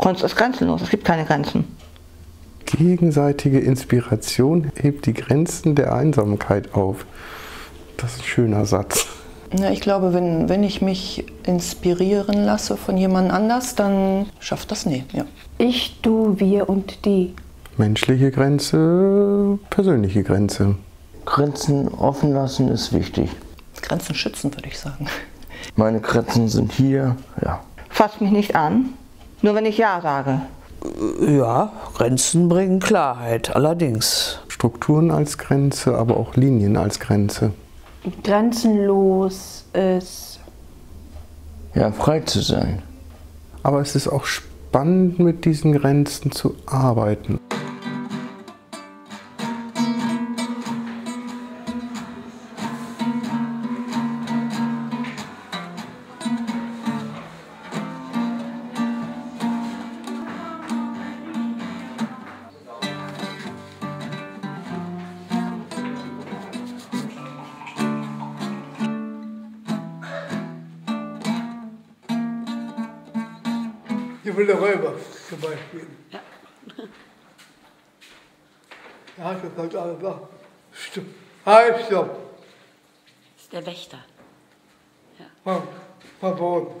Kunst ist grenzenlos, es gibt keine Grenzen. Gegenseitige Inspiration hebt die Grenzen der Einsamkeit auf. Das ist ein schöner Satz. Ja, ich glaube, wenn, wenn ich mich inspirieren lasse von jemand anders, dann schafft das nie. Ja. Ich, du, wir und die. Menschliche Grenze, persönliche Grenze. Grenzen offen lassen ist wichtig. Grenzen schützen, würde ich sagen. Meine Grenzen sind hier, ja. Fass mich nicht an, nur wenn ich Ja sage. Ja, Grenzen bringen Klarheit, allerdings. Strukturen als Grenze, aber auch Linien als Grenze. Grenzenlos ist. Ja, frei zu sein. Aber es ist auch spannend, mit diesen Grenzen zu arbeiten. Die wilde Räuber zum Beispiel. Ja. Da hast du gesagt, alles klar. Stopp. Halt, stopp. Das ist der Wächter. Ver- Verboten.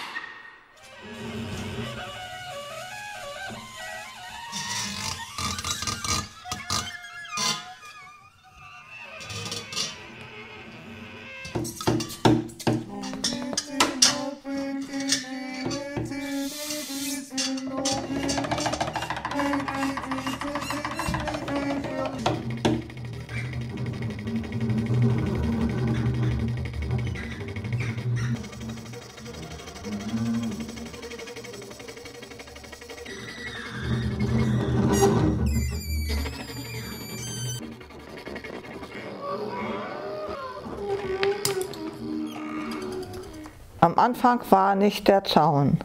Am Anfang war nicht der Zaun.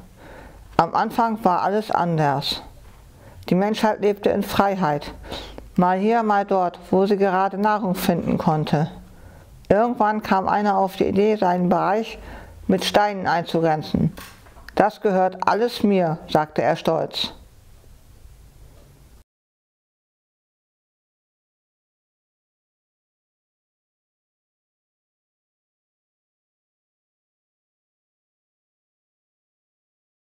Am Anfang war alles anders. Die Menschheit lebte in Freiheit. Mal hier, mal dort, wo sie gerade Nahrung finden konnte. Irgendwann kam einer auf die Idee, seinen Bereich mit Steinen einzugrenzen. Das gehört alles mir, sagte er stolz.